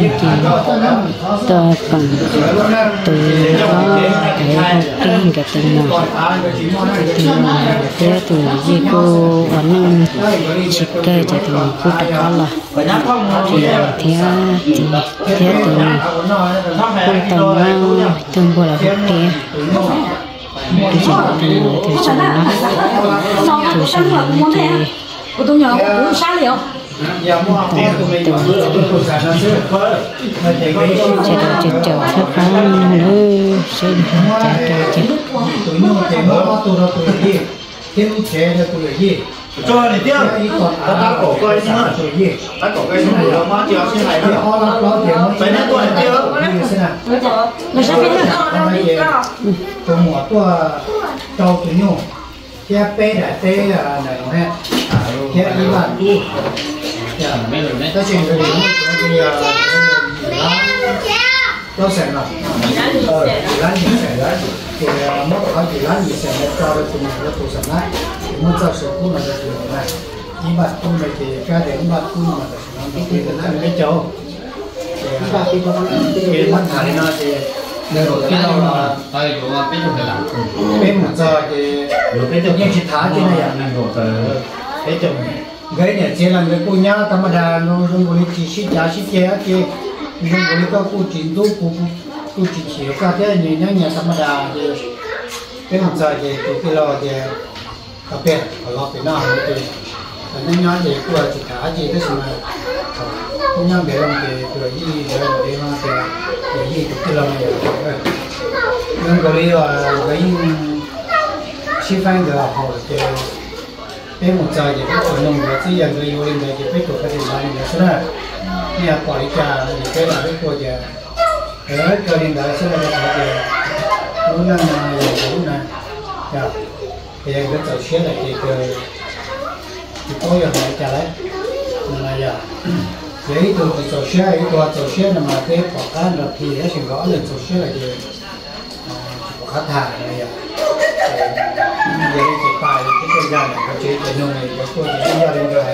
những chị tôi còn tôi có cái học kinh cái tình mà thì thế thì gì cô vẫn chỉ kê cho thì cô đã có là thì thế thì thế quan tâm tầm tương bộ là học kia cái gì thì thì sao nó. Thì sao thì của tôi nhớ cũng sao liệu chế độ chế độ cho con lư xin trả cho chị thêm chế là của gì cho này tiêu ta ta cổ coi xin hả ta cổ coi xin hả đâu mà chiều xin này nữa họ là lo tiền phải nên tôi tiêu mà sao biết được tôi mua tôi tàu tôi nhung cái bé đã té là nó hết cái ý bạn đi. cái chuyện tụi nó bây giờ nó sẽ là ờ lá gì sẽ lá thì mất có gì lá gì sẽ mất cho tụi mình nó tụi sản lại. Muốn cho sự cũng là tụi mình này ý bạn cũng là thì cái đến bạn cũng là nó cái cái cái chỗ thì mất thải nó thì nếu cái đâu là tay của mà biết được là bên một giờ thì cái chồng nhưng chỉ thả trên này à? Năng độ từ cái chồng cái này chỉ là người cô nhá tâm đà nó dùng cái chỉ sĩ giá sĩ chế thì dùng cái cái cô chính tu cô cô chỉ chỉ cái cái này nhá nhá tâm đà thì bên một giờ thì tụi cái lo thì cà phê ở lo cái nào thì nên nhá thì cô chỉ thả chỉ thế mà cô nhá bé lòng thì tụi gì để mà thì 20km nhưng có lý là với chi phanh được học cái bên một giờ thì biết nông nghiệp xây dựng rồi yêu lên đây thì biết được cái gì làm được rồi quản lý cả thì cái là biết của giờ ở cho nên đã sẽ là học giờ muốn làm là dạ thì anh rất giàu xế là thì cái thì tôi giờ đấy là dạ vậy tôi thì tổ xe ấy tôi tổ xe là mà cái bỏ cái là thì cái chuyện gõ lên tổ xe là gì bỏ khách thả này à vậy thì phải, cái thời gian này có chế cái nhau này, có tôi cái gia đình rồi.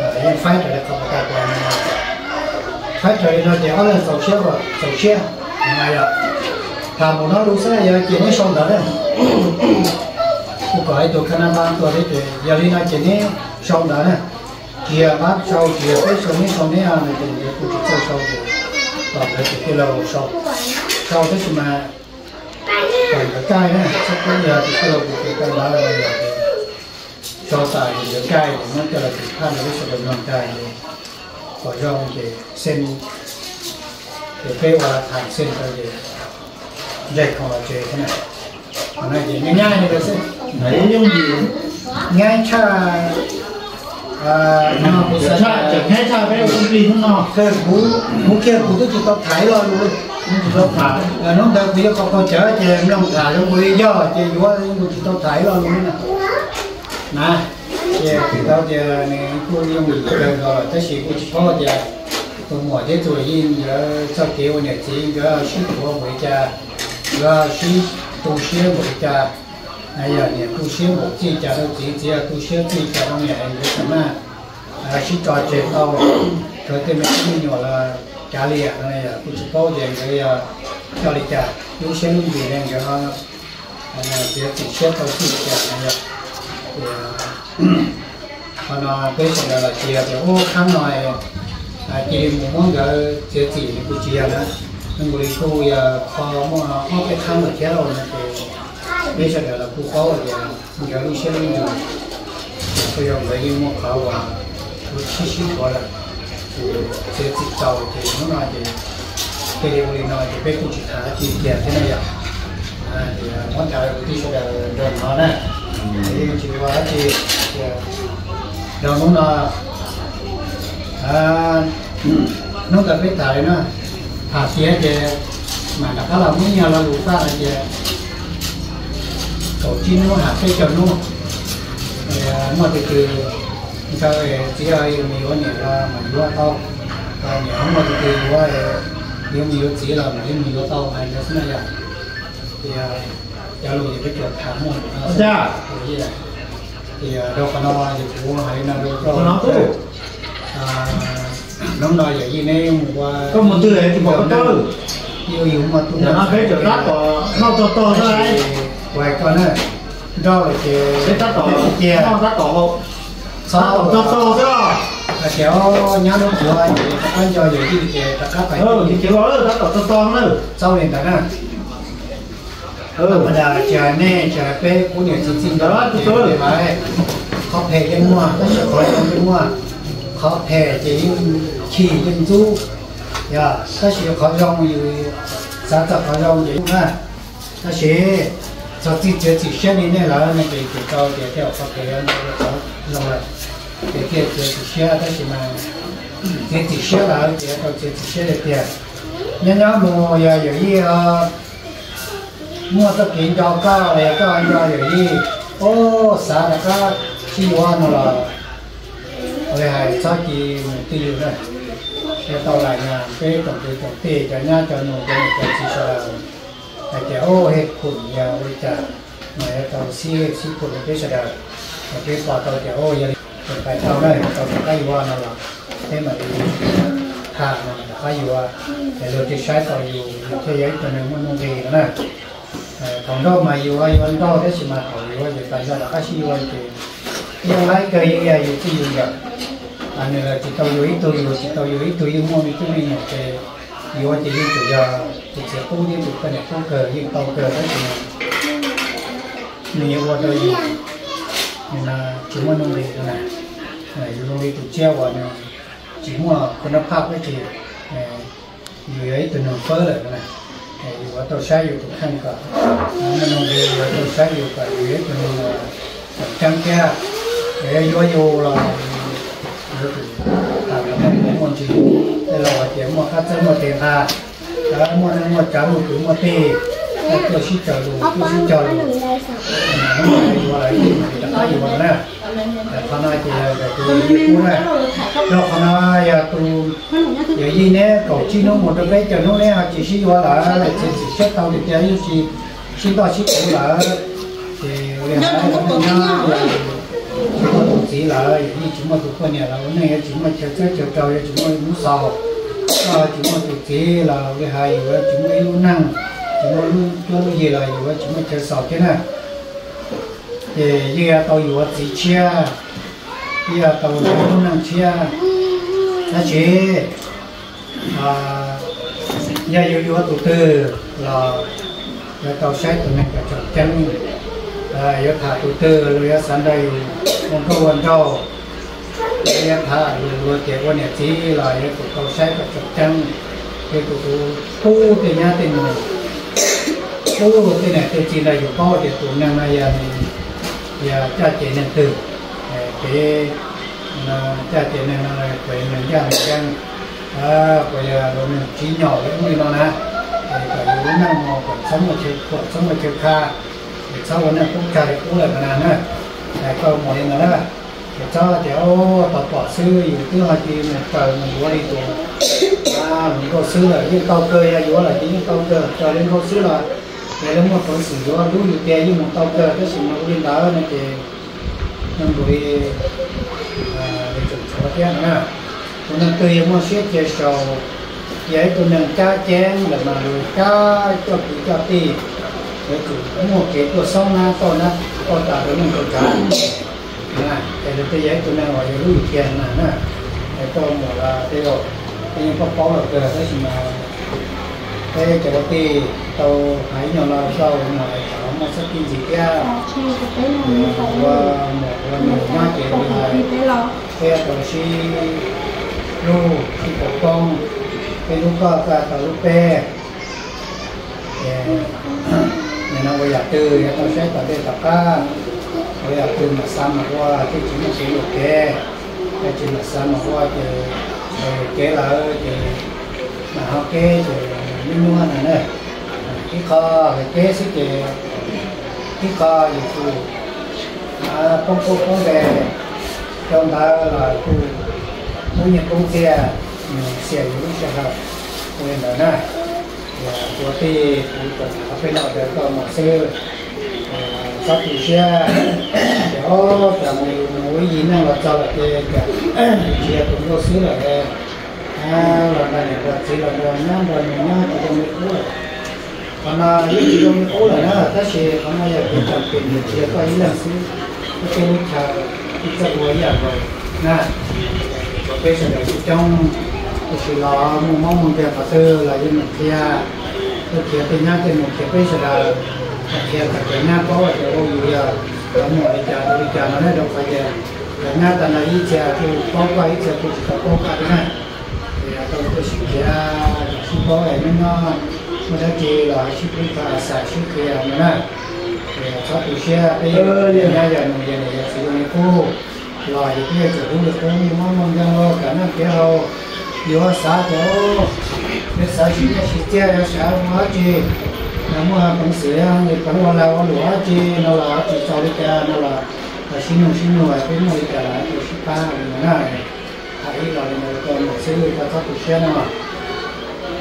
Ờ, này nhưng phải rồi không có quan này phải rồi nó thì ở lên sầu xe rồi sầu xe. Này à thà một nó đúng sẽ giờ chỉ nên xong đó đấy. Cô gọi tôi khăn ăn bán tôi đấy thì giờ đi nó chỉ nên xong đó đấy chia bán sau chia cái xong nên xong nên ăn này thì cô chỉ chơi sau thì còn cái cái lâu sau. Sau thế mà còn cái cay nữa chắc bây giờ thì cái đầu của cái cay đó là cho tài cái cay thì nó cho là thì than cái sự đồng lòng cay thì có rong thì sen thì cái quả thành sen cái gì dây không là chơi thế này. Còn này thì nhanh nhanh như thế đấy giống gì? Ngay cha 자, 자, 배차 배우 우리 형아. 그 목회 구도 집밥 다이러 우리 집밥 다. 너무 다 우리가 갖고 저 이제 너무 다 너무 이겨. 이제 요아 이거 집밥 다이러 우리는. 나. 이제 그다음 이제 그 용이 그거 다시 그 처음 이제 또 뭐지 또 이제 저 개원에 지금 그 쉬고 뭐자. 그 쉬, 또 쉬고 뭐자. 哎呀，你tu sĩ một chỉ trả đâu chỉ chỉ là tu sĩ chỉ trả đâu nhà em cái mà à sĩ trò chuyện đâu rồi thì mình cũng nhỏ là trả liền này à cũng chỉ có tiền cái cho đi trả những xe luôn gì này cái nó là việc chỉ xe tàu chỉ trả này thì còn nó cái sự là chỉ là ô khám nói à chỉ muốn cái chỉ chỉ của chị là nhưng mà cô ya khó mà họ cái Khám được thế rồi thì bây giờ là cô có rồi thì giờ đi xe luôn rồi bây giờ lấy một khảo và tôi chỉ chỉ có là chế chỉ tàu thì nó nói thì cái điều này nói thì biết cũng chỉ thả chỉ tiền thế này à thì món cháo của tôi sẽ là đơn nó nè thì chỉ có thì đầu nó là à nó gặp biết tại nó thả xe thì mà đã có là muốn nhau là đủ ta là thì tổ chức nó hạt cái chồng nó mà thì từ sao chỉ là nhiều nhiều là mà nhiều tao nhiều không mà thì quá nhiều nhiều chỉ là nhiều nhiều tao này nó sẽ là thì giờ luôn thì cái chuyện thảm rồi cha thì đâu có nó thì cũng hay là đâu có nó à đó giờ gì này qua có một từ này thì bỏ cái tơ yêu yêu mà tụi giờ nó thấy chỗ đó. có nó to to ra quay con nữa đó là chỉ cái tắt tỏ chia nó tắt tỏ tắt sau tỏ to to chứ là kéo nhá nó của anh thì các anh cho giờ gì thì tất cả phải ừ thì kiểu đó tắt tỏ to to nữa sau này ta nè ừ. Mà là chờ nè chờ bé cũng nhiều xin xin đó thì tôi mà khó thề chân mua nó sẽ khỏi chân mua. Khó thề chỉ chỉ chân du ya nó sẽ khó rong như sao ta khó rong vậy ha nó sẽ cho chị chế chị xe đi này là nó bị bị cao để theo khó thề nó có lòng lại để kia chế chị xe đó chỉ mà chế chị xe là để cho chế chị xe để kia nhân nhớ mua giờ giờ gì mua tất kiện cho cao để cao anh cho giờ gì ô xã là các chi hoa nó là rồi hay cho chị tiêu rồi để tao lại nhà cái tổng cái tổng tiền cho nhà cho nó cho nó cho chị sao là tại cái ô hết khủng nhà ôi chà mà tao xí xí khủng cái sao là cái quả tao cái ô giờ phải tao đây tao cái hoa nó là thế mà đi thả nó cái hoa để rồi thì sai taoอยู่ที่ยัยตัวนึงมันมันดีนะ còn đâu mà yêu ai vẫn đâu đấy chỉ mà hỏi yêu thì tại sao là các chị yêu thì yêu lại cái yêu ai yêu chỉ yêu vậy anh này là chỉ tao yêu ít tôi yêu chỉ tao yêu ít tôi yêu mua mình chúng mình một cái yêu chỉ yêu tự do thì sẽ cố đi một cái này cố cờ yêu tao cờ đấy thì mình yêu qua đây nên là chúng mình nông nghiệp này này yêu nông nghiệp tụi treo vào này chỉ mua con nó pháp cái gì yêu ấy từ nó phơi lại nàyอยู่ว่าตัวใช้อยู่ทุกขั้นก็มันลงดีว่าตัวใช้อยู่กับอยู่ตัวนึงจังแก่เอ้ยโยเราเราถึงตามกันไม่หมดจริงแต่เราเดี๋ยวมาคัดเส้นมาเตะตาแ thì sẽ tu đi một cái đẹp con cờ nhưng tàu cờ đó thì nhiều qua đời gì nên là chúng đi rồi nè này đi tụt treo vào nè chỉ mua con nắp đấy thì ờ, dưới ấy từ nông phớ này này qua tàu sai tụt khăn cả nên nông đi qua tàu sai rồi cả dưới ấy từ nông trăng kia. Để vô vô là làm là không muốn gì đây là mà khách sạn mà tiền ta nè chỉ xí qua là là chỉ chỉ xét tao thì chơi như chỉ xí to xí cũ là thì liền lại nó nhau chỉ có tụ chỉ là gì chỉ mà tụ con nhà là cái này. Chỉ mà chờ chờ chờ chờ chỉ mà muốn sầu à chỉ mà tụ chỉ là cái hai vừa chỉ mà luôn năng chỉ mà luôn cho gì là vừa chỉ mà chờ sầu thế này thì giờ tao vừa chỉ chia giờ tao luôn năng chia nó chỉ à nhà yêu yêu tụ tư là nhà tàu sách tụi mình phải chọn chân à yêu thả tụ tư rồi yêu sản đây một câu quan trâu yêu thả rồi tiền quan nhà chỉ là yêu tụ tàu sách phải chọn chân yêu tụ tụ tu thì nhà tiền mình tu thì này thì chỉ là yêu có thì tụ năng này giờ giờ cha chị nên từ cái cha chị nên là cái mình ra mình chân à, chúng mà chủ kế là cái hai và chúng ấy luôn năng. Chúng nó luôn cho nó gì là và chúng nó chơi sọ thế này để giờ tàu vừa chỉ chia giờ tàu luôn năng chia. Nó chế. À giờ vừa vừa tụ từ là giờ tàu sai từ này cả chọn chân. Ờ, à giờ thả tụ tư rồi giờ sáng đây còn câu còn đâu nhân thà lừa tiền qua nhà chi là cái cụ cầu xe cái chụp chân cái cụ cu thì nhà thì mình cu lúc thì này cái chi là dùng co thì cụ năng này là là cha chị nhân từ cái cha chị nhân là cái nhân gia mình đang à cái rồi mình chỉ nhỏ cái người nó nè cái cái năng mà còn sống mà chịu còn sống mà chịu kha sau đó này cũng chạy cũng lại mà nè cái con mọi người đó cho đéo bỏ bỏ sư cứ hỏi gì mình phải mình qua đi mình có sư là những câu cơ ya yếu là những câu cơ. Cho đến câu sư là để lúc mà có sử dụng lúc như kia nhưng mà câu cơ, cái sự mà liên đó này thì nên bởi để chụp cho cái nữa còn nên tôi em muốn xét chế sầu. Vậy tôi nên cá chén là mà người cá cho chị cho tì. Để chủ một cái tôi xong na tôi na tôi trả được mình tôi trả nè để được cái giấy tôi đang gọi là lũ tiền nè nè để mở là thế rồi. Cái những phong là từ cái gì mà cái tì tàu hãy nhỏ là sau mà cháu mà sắp tin gì kia và dạ, một là một má chị là thế tôi chỉ lũ cái lúc đó cả tàu lúc pe nên nó bây giờ từ tao sẽ tao đây tao cá. 我要跟那三嘛，我最起码写六个，那起码三嘛，我就呃给了就然后给就另外呢呢，一个给是给一个也是啊，包括包的，像他了不不也不写，嗯，写有一些哈，我呢呢，我对我本他非要的到某些。Có sắp thì xe? Chỗ cả một mỗi gì năng là cho là cái cả. Chia cũng có xứ là cái à, là chỉ là rồi nhá à, rồi mình nhá thì trong cái cũ còn là những gì trong cái cũ là nó ta sẽ không bao giờ cái chậm tiền được chỉ có ý là sự cái cái chờ cái chờ của giờ rồi. Nè bây giờ là trong cái sự lo mua mong muốn tiền phát sư là như cái kia cái kia thì nhá thì một cái bây giờ là cái kia cái có cái ô giờ có một cái chờ cái chờ nó đâu phải giờ là nhá ta là ý chờ thì có qua ý chờ thì có này thì tôi tôi xin kia xin có này nó mà đã chỉ là xin cái cả sản mà nè thì có tổ xe bây giờ giờ giờ giờ giờ giờ sử dụng cô rồi cái này chủ được cũng mong mong rằng lo cả nó kia hồ yêu xã chỗ cái xã chỉ là chỉ chơi là xã hóa chi nó mà cũng sửa thì cũng là là lúa chi nó là chỉ cho cái nó là là xin nông xin nông cái này cả là chỉ xin ta mà này. Thấy là nó còn một số người ta có tổ xe nào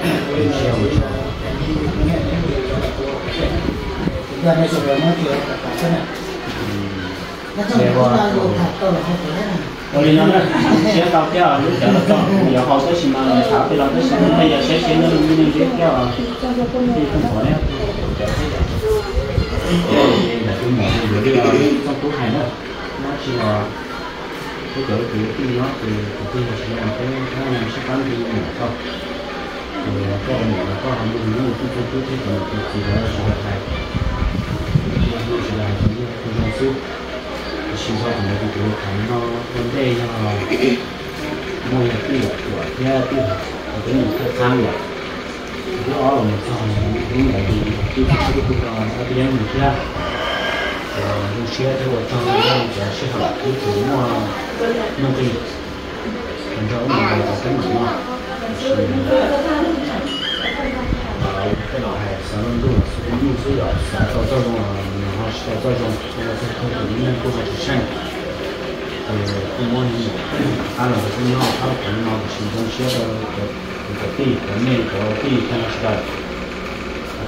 Hãy subscribe cho kênh Ghiền Mì Gõ Để không bỏ lỡ những video hấp dẫn nó không có bao giờ thật tôi là không phải là rồi nó là sẽ cao kéo lúc trở lại còn giờ họ tới xin mà thảo thì làm cái gì? bây giờ sẽ sẽ nó như cái thế kéo thì không có đấy là cái trong túi hàng đó nó chỉ là cái chỗ thì khi nó thì thì là sẽ làm cái cái làm sẽ bán đi mỏ thôi thì có mỏ có hàng mua những cái cái cái cái cái chỉ là sẽ là hay nó sẽ là cái cái cái 洗澡什么的都能看到，我练一下啊，摸一下对了是吧？第二对了，我等你去看了，不要我们看了，我们怎么对？对不对？对不对？他不练不练，呃，你出来叫我张，我叫你叫去啥了？你怎么弄啊？弄对？按照我们来，跟我们啊，嗯，好，哎，小张走了，是不是又走了？找赵总啊？啊，然后是到这种，这个这个里面多少是剩，呃，不摸你，俺那个是闹，他可能闹心中写的个那个地和那个地看是的，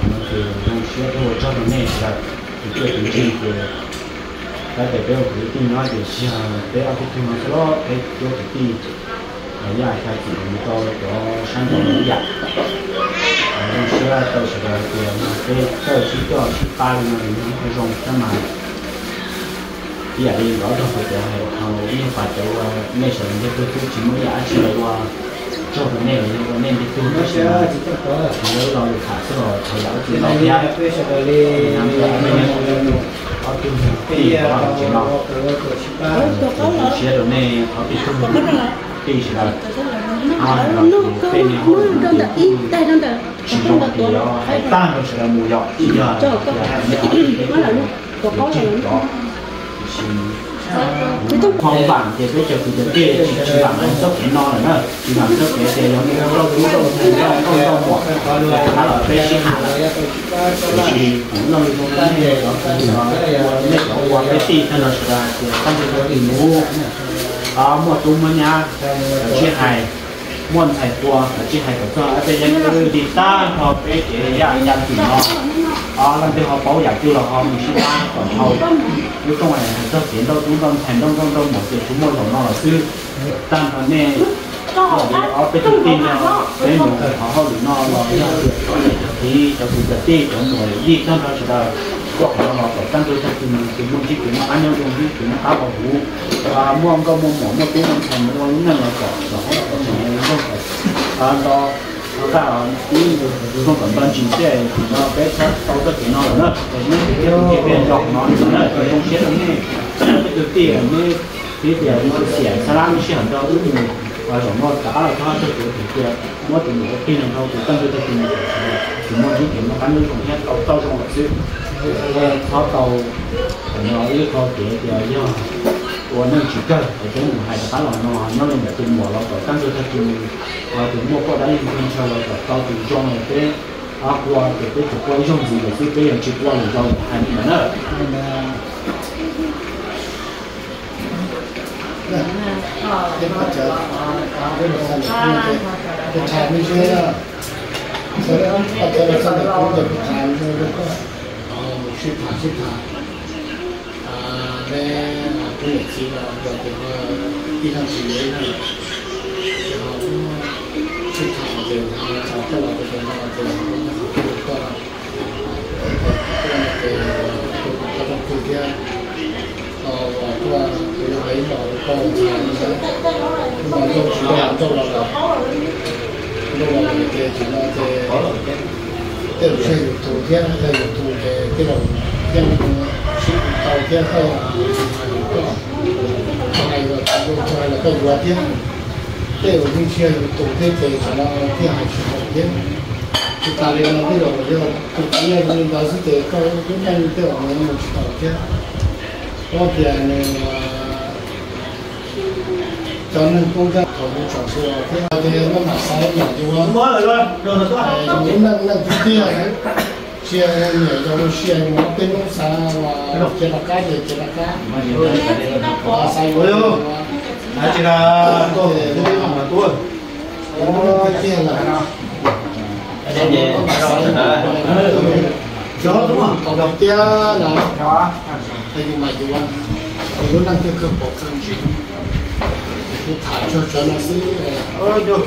可能是用写的我找到那是的，就这种情况，他代 表决定那就想，不要去听嘛，是咯，哎，有个地，呃，压一下子，到到山东压。用车都是个这样嘛，这这是叫去巴黎那里面那种什么，第二年高中会这样，然后因为发觉我那时候就都都怎么样起来哇，做的那个那个那个都那些，还有老有卡是了，还有知道呀，然后那个。họ tìm hiểu cái họ chỉ nó chia được này họ bị không thì là à là cái này họ chỉ dùng thì hay tan được sẽ là là bằng thì cái chỗ thì cái chỉ chỉ bằng anh sốc cái non là nó chỉ bằng sốc cái thì nó nó nó cũng không thành ra không không bỏ khá là cái hạ là chỉ cũng nó cũng cái này nó nó cái nó qua cái gì, nó là sẽ tăng cái cái mua à mua tôm mua nhà cái hai muốn thầy là chỉ hay có cho. Bây giờ cứ đi ta họ cái cái dạ nhà nhà thì nó. À làm cho họ bảo vệ cho là họ mình sẽ ta còn hậu nếu không phải cho tiền đâu, chúng ta thành đông đông đông, một cái chúng tôi nó là sư. Tăng ở nè. Ở bên thông tin là cái một họ họ được nó là thì cho chúng ta đi cho người đi trong đó sẽ là có họ phải tăng tôi cho chúng chúng chiếc chỉ chúng ăn nhau chúng đi chúng cá bảo vũ và mua ông có mua mỏ mua tiếng ông thành mua những là có đó là có thể không phải à đó nó cả tí không cần ban chính chế thì nó bé chắc sau đó thì nó là nó cái những cái cái bên dọc nó nó là không chết được này cái đầu tiên như cái tiền nó xẻ salam sẽ hàng đâu rất nhiều và rồi nó cả là nó cho cái thì kia nó thì một cái nào đâu thì tăng cho cái tiền thì nó những cái nó bán được không hết tàu tàu trong một xíu khó tàu nó yếu khó tiền thì do 我能去干，而且我还是打了喏，那人家对我了，到当时他就啊，对我过来一分钱了，到对装了对，啊，我对对就过一种子的，对别人去过了，到还没呢。cái mặt trời cái mặt trời cái trà mới chơi đó sau đó mặt trời là sau đó cũng được trà mới được đó ship thả ship thả à về 这不也知道，就这个一上几年呢，然后市场这个找到了这个那个这个这个到了，这个这个这个这边，哦，我这个这个领导帮我查一下，那么就知道做到了，那么我这知道这，这不是有图片，还有图这这种，这种。 ว cái cái chỉ là cái hải sản cái thì ta lên nó cái đầu cái cái cái này mình đó sẽ cái cái cái này cái ở mình một chút cái có tiền cho nên công tác thầu vụ sản xuất cái cái nó mà sai nhỏ chứ không mới rồi rồi là tốt những năng năng thứ kia đấy chia nhiều cho nó chia nó tên nó xa và chia là cá để chia là cá và sai với nó à chỉ là tôi tôi mà tôi nó chia là chó đúng không còn đầu tiên là thì mà dù anh thì nó năng cái cơ bộ cơ chỉ thì thả cho cho nó sẽ ôi được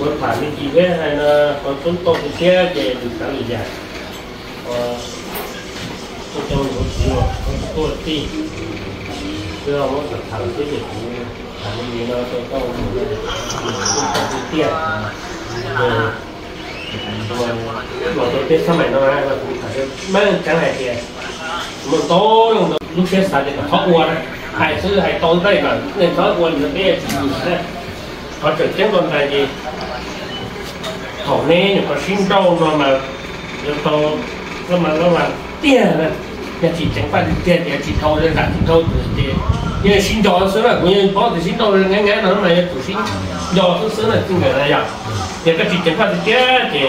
nên là bố chỉ là cái gì có có gì hay là chúng tôi cũng kia về được cả người già tôi tôi đi cái gì nó tôi có cái tiền. Mà tôi biết ra là cũng phải mấy cái này thì một tô lúc kia sao thì khó qua đấy hay sư hay đây là nên khó qua được cái gì họ trực tiếp luôn tại vì họ nè những cái sinh đâu nó mà nó to nó mà nó là tiền là nhà chỉ chẳng phải tiền nhà chỉ thâu lên đặt thâu từ tiền nhưng sinh trâu sớm là cũng như bỏ thì sinh đâu lên ngay ngay nó mà chủ sinh do thứ sớm là tin người này à thì cái chỉ chẳng phải tiền thì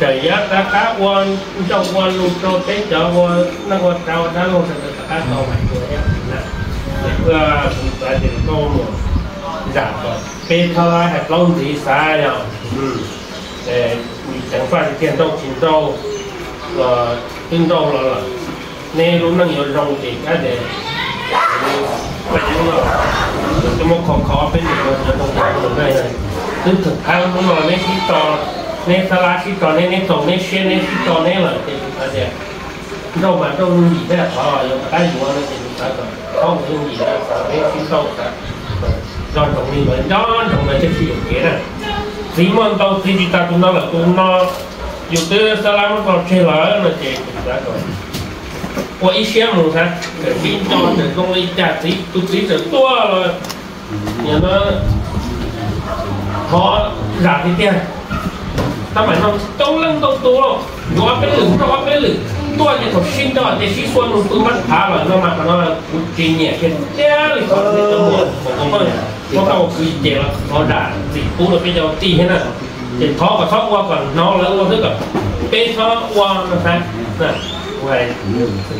trời giá ta cá quan trong quan luôn cho tế cho quan nó quan trao nó luôn thành được cá tàu mày rồi em nè để vừa tại thì câu một จากก่อนเป็นทลายหัดล้มสีสายแล้วแต่จังฟ้าที่เทียนต้องกินต้องเออนต้งแล้วล่ะในรู้นั่งอยู่ตรงติดก็เดี๋ยวไปยังเราจะมาขอขอเป็นหนึ่งคจะต้องทำมันได้เลยซึ่งถึงทางมันเราไม่คิต่อในสลาคิดต่อในในตรงในเชียในคิดต่อในหลังเด็กก็เดี๋ยวเรามาต้องหนีได้พออยู่ได้อยู่ว่าเราจะมีการต้องหนีได้ไม่คิดต้องกัน rồi tổng lý vẫn đó tổng là chất chịu kế này. Xí mong tao thì chúng ta cũng nó là cũng nó dù tư sao lắm còn chơi lỡ là chơi cũng đã rồi qua ít xem một ha cái pin to để công lý trả tí tu tí trở tua rồi. Nhà nó khó giảm cái tiền. Ta phải nó tông lưng tông tua rồi gói cái lửng gói cái lửng tua thì thổ sinh đó thì sĩ xuân cũng mất thả rồi. Nó mà nó cũng chỉ nhẹ cái đeo thì còn cái tông một เพราะเราคือเจงเราด่าสิปุ๊บเราไปยอมตีให้น่ะเห็นท้อกับท้อวัวก่อนน้องแล้ววัวเท่ากับเป็นท้อวัวนะครับน่ะไว้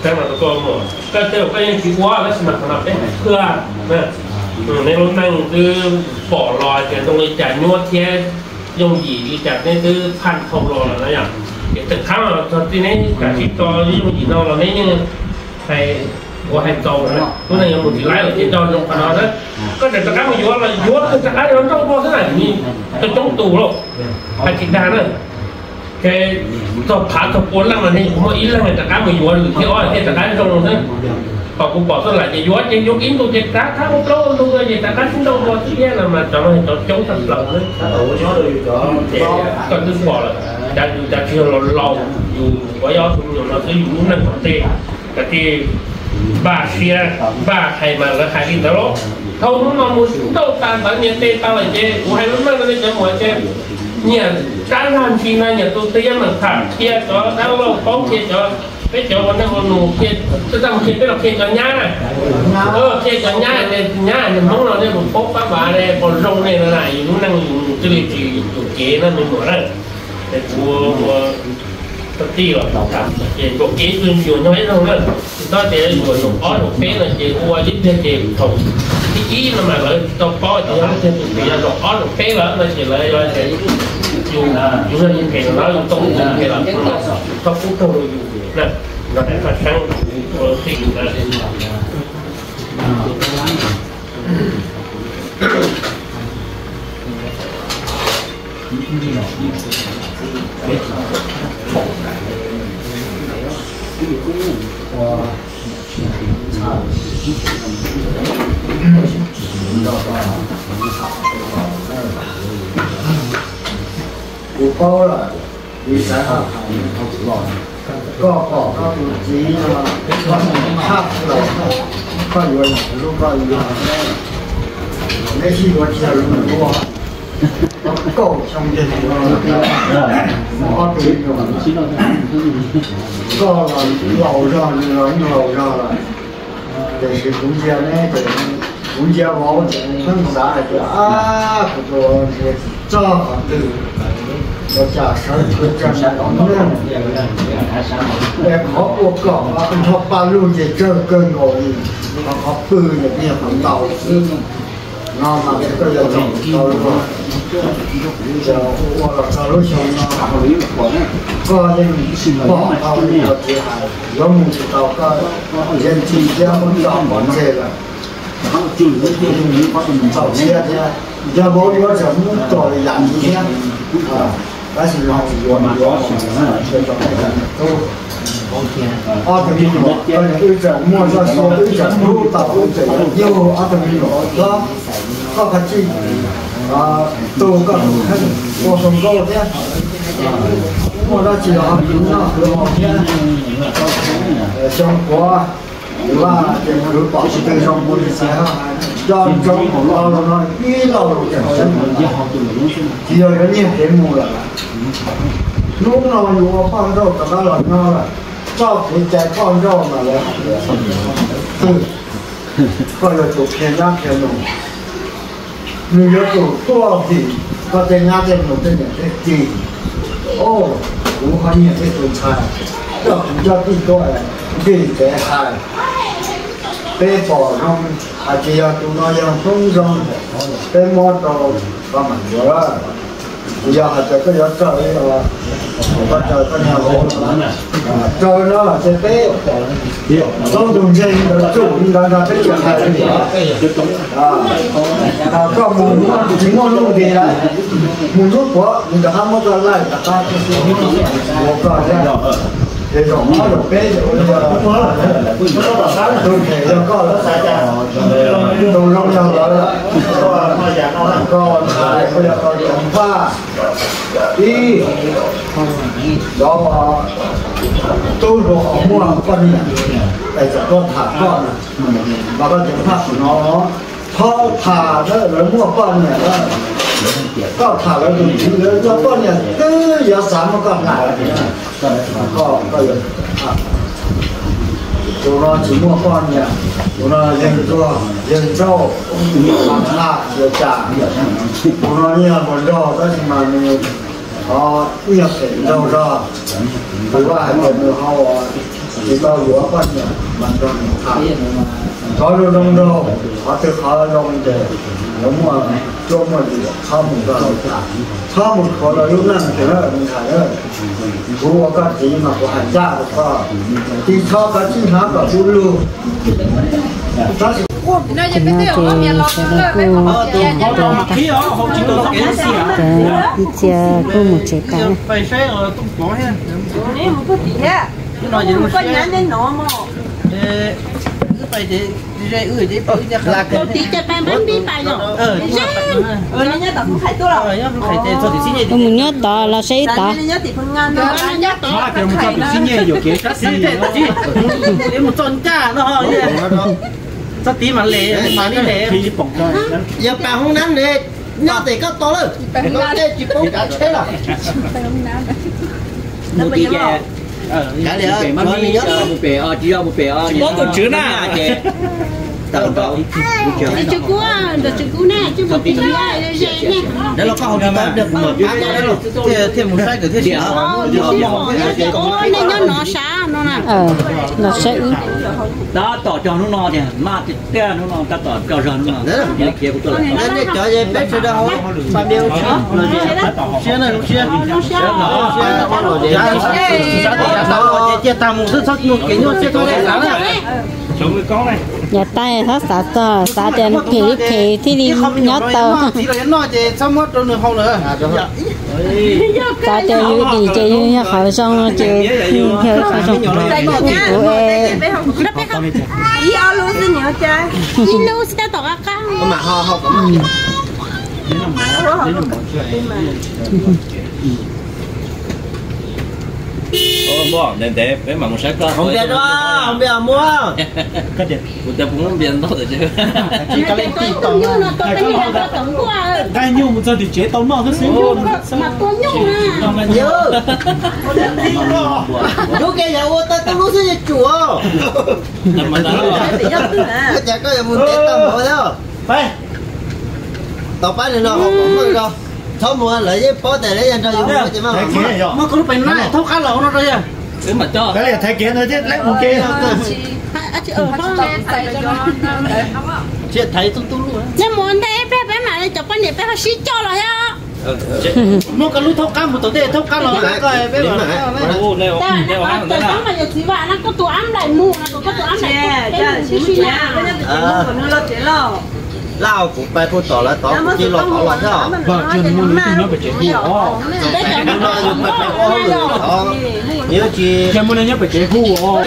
แต่มาตะโกหมดก็เจอก็ยังคิดว่าลักษณะขนาดเป็เพื่อนนะในรถนั่งคือปอลอยแต่ตรงนี้จ่ายนวดเทียยงหยีดีจากนี่คือพันทองรอแล้วอย่างเดี๋ยวาเราตอนที่นี้กับที่ตอนยงหยีนอนเราเนี่ยใคร của hành tàu đó lúc này một chỉ lái ở trên đó trong phần đó đấy có thể cả mọi người là vốn tất cả nó trong bao thế này. Như tôi trong tù rồi hay chỉ đàn nữa cái tôi phá tôi bốn lần là nên cũng ý là người cả mọi người được. Theo ở trên tất cả trong rồi đấy còn cũng bỏ tôi lại thì vốn trên vốn kiếm tôi trên cá cá một lô luôn rồi gì tất cả chúng đâu có thứ là mà cho nó cho chống thật lòng đấy. Rồi còn tôi bỏ là đã đã chưa lâu lâu dù có gió cũng nhiều nó sẽ dùng năng còn tê. Cái thì bà kia bà thầy mà là hai đi đó. Không, nó muốn đâu ta ta nhận tê ta là chê. Của hai lúc đó nó cho mọi chê. Nhà cá làm chi na nhà tôi tiền mà thẳng kia cho đâu lâu bóng kia cho. Cái chỗ nó còn nụ kia, tôi đang kia, cái là kia cho nhá. Ờ kia cho nhá này nhá này mong nó đây một phố bác bà này còn rong này là lại nó đang cái gì chỉ chủ kế nó mình nói ra. Để của của tập đi rồi cả chỉ có kế tuyên truyền nói không? Đó đó thì rồi nó có nó phê là chỉ qua giúp cho chị thùng. Cái ý mà mà lại có nó sẽ bị nó có nó phê là chỉ là do sẽ dùng dùng cái những cái nó dùng tông dùng cái là tao cũng không dùng nè, nó sẽ phát thì là cụ có là vì sao có có có cụ chỉ là có khác là có nhiều lúc có nhiều mấy khi có chỉ là lúc có có trong điện có tụi có là lầu ra lớn lầu ra là để cái cũng chia này để cũng chia vào phân xã thì à cái đồ cho họ từ nó trả sở thực trả sở nó để họ cuộc cỏ và anh họ ba luôn để chơi cơn ngồi họ họ bự để bây giờ họ tàu nó mà cái cái giờ trồng tàu rồi giờ qua là tàu lúc xong nó có những bỏ tàu đi ở phía hải giống như tàu có dân chi ra muốn dọn bọn xe là tàu xe ra giờ bố đi có chấm tội làm gì nhé đó là lòng của mà có sự cho cái là tôi ở cái bên đó có những cái trận mua ra số cái trận mua tàu cái trận yêu ở cái bên đó đó có cái gì à tôi có cái có sông có thế mua ra chỉ là những nó cứ một cái trong quá là cái thứ bảo sĩ từ trong bốn mươi ha cho trong của nó nó nó ít lâu rồi chẳng chỉ là cái niệm cái mù là lúc nào อยู่ว่าป้อนโรคกับเราหล่อนเราล่ะชอบดีใจป้อนโรคมาเลยก็เลยถูกเพียงร่างเพียงหนุ่มมีเยอะถูกตัวผิดก็เต็งหน้าเต็งหนุ่มเต็งอย่างเต็งจริงโอ้ผมเขาเนี่ยเต็งตัวชายก็ผมยอดที่ตัวอะไรดีใจหายเป้ปอดน้องอาจจะยอดตัวน้อยยังฟุ้งซ่านเป้มอดตัวประมาณว่า Dạ, giờ hạt cái giờ trời là có trời, có nhà gỗ dạ. trời nó là cái bé trong đường dây là chủ là là cái chuyện này. Gì à à có mùng chỉ mua luôn thì là mùng thuốc của mình đã ham mua lại là ta cái một cái dạ để đổ máu đổ bế rồi không máu là nó bảo sáng tôi thể cho con nó xả ra tôi lâu lâu đó là con mà già con con bây giờ con còn ba đi đó tôi đổ mua con này tại sao con thả con và con tiếng pháp của nó khó thả đó là mua con này đó có thả cái gì nữa con này cứ giờ sáng mà con lại ก็ยาสามก็หายก็ก็有啊。有了寂寞观念，有了人做人造，马他有家，有了你看我绕，但是嘛你啊，你要很绕绕，对吧？还有没有好啊？ thì bao giờ con nhỉ bạn còn thả. Khó đâu đông đâu khó thì khó đông để nếu mà cho mà gì khó một cái khó một khó là lúc nào thì nó mình thả nữa bố có cái gì mà có hành ra được không thì khó cái gì hả cả bố luôn ta chỉ Hãy subscribe cho kênh Ghiền Mì Gõ Để không bỏ lỡ những video hấp dẫn là cái Tí cho bạn bánh bí bài rồi. ờ nhớ tập không phải tôi rồi rồi. nhá phải cho thì xin ông muốn nhớ đó là sẽ đó Nó nhớ thì phân ngan nó nhớ tôi mà cái một cái xin nhẹ nhiều cái khác gì để một tuần cha nó cho tí mà lệ mà đi lệ thì bỏng rồi giờ bà không nắm để nhớ thì có to lên có thể chỉ bốc cả chế rồi. Nó bây giờ cả một ờ chỉ một bể ờ Chỉ có một chữ nào. tao đó Để chú cú à, để chú cú nè, chú một tí à, nè. đấy là được mở bán đấy rồi. thêm thêm một sai của thế đó Ờ, cú, cú nó nó nè. Ờ nó sẽ đó tỏ cho nó no thì mà thì cái nó no ta tỏ cho rồi nó đấy là nó kia của tôi là nên để cho về bé sẽ đâu bao nhiêu chứ là gì xe này xe Nó xa. chia tao một thứ sắc một cái nhốt xe cái con này nhà tay nó xả tờ xả tiền phì phì thì đi nhót tờ thì là nó thì xong mất rồi nữa không nữa xả tiền như đi chơi như khẩu xong chơi theo khẩu xong Đây một nha. của em. Ý ở luôn xin nhớ chơi. Ý luôn sẽ tỏ ra cao. mà họ học Ồ, bỏ nên thế với mà một sách cơ. Không biết đó không biết mua. Cái gì của ta cũng không biết đâu rồi chứ. Chỉ có lên tí tổng cái nhà nó tổng qua. cái nhung một giờ thì chế tao nó nó xíu Mà tôi nhung à. nhớ. chú cái nhà ô ta tao lúc sẽ chùa. Nhưng mà nó cái nhà có muốn tết tao mua đâu phải. Tao bán thì nó không có mua đâu thôi mua lấy cái bó tiền lấy cho dùng mua chỉ mà thấy mà có lúc phải nói thâu cá lẩu nó rồi à mà cho cái này thấy kiến thôi chứ lấy một kia À, chị ở đó. chị thấy tung tung luôn Nhưng muốn thế bé bé mà lại chụp cái này bé họ xí cho rồi á. mua cái lúc thâu cá một tổ tiền thâu cá lẩu coi bé bảo ô leo leo nó ăn là nó mà giờ chỉ bạn nó có tụi ăn lại mua nó có tụi ăn lại. Dạ, xí xí nào. Lao cũng phải phụ tỏ là tỏ chỉ lo tỏ là sao vâng chuyện mua thì nó phải chế hù ó Bé chồng nó không có nhớ chi cái mua này nhớ phải chế ó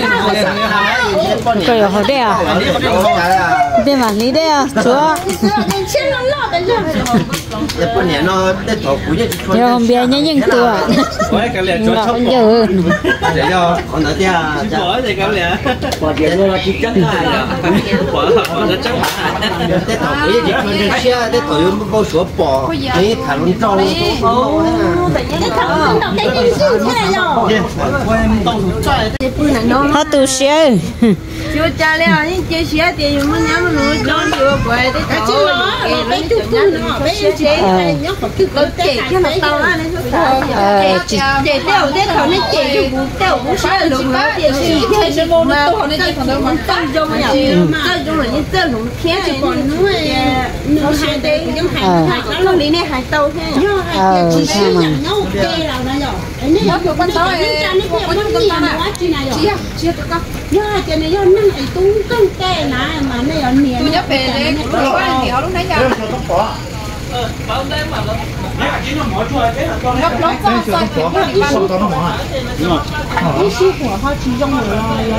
cái họ đeo bên mặt lý đeo chúa. Nên xin nó lọt đấy chứ. Để bữa nay nó để thọ cuối nhá nhưng không biết nhá nhưng tua Ôi, cái lẹ cho nó chốc vẫn bỏ. giờ để cho con nói tia Chứ bỏ thì cái lẹ bỏ tiền nó chỉ chắc lại à. Bỏ bỏ nó chắc lại để thọ cuối nhá chỉ con xe để thọ yếm bao số bỏ cái thằng nó trâu Cái thằng không đọc cái gì chị ờ chị chị đấy chị cho tôi nên mà hai đây nhưng hai hai nó luôn đi này hai tàu thế nhớ hai chỉ sử dụng nhau kê là nó rồi cái này nó con tao ấy nó kia nó kia nó quá chi này rồi chia tụi con nhớ hai cái tung này mà ở miền tôi về đấy cũng lúc nãy giờ cái sư của họ chỉ dùng rồi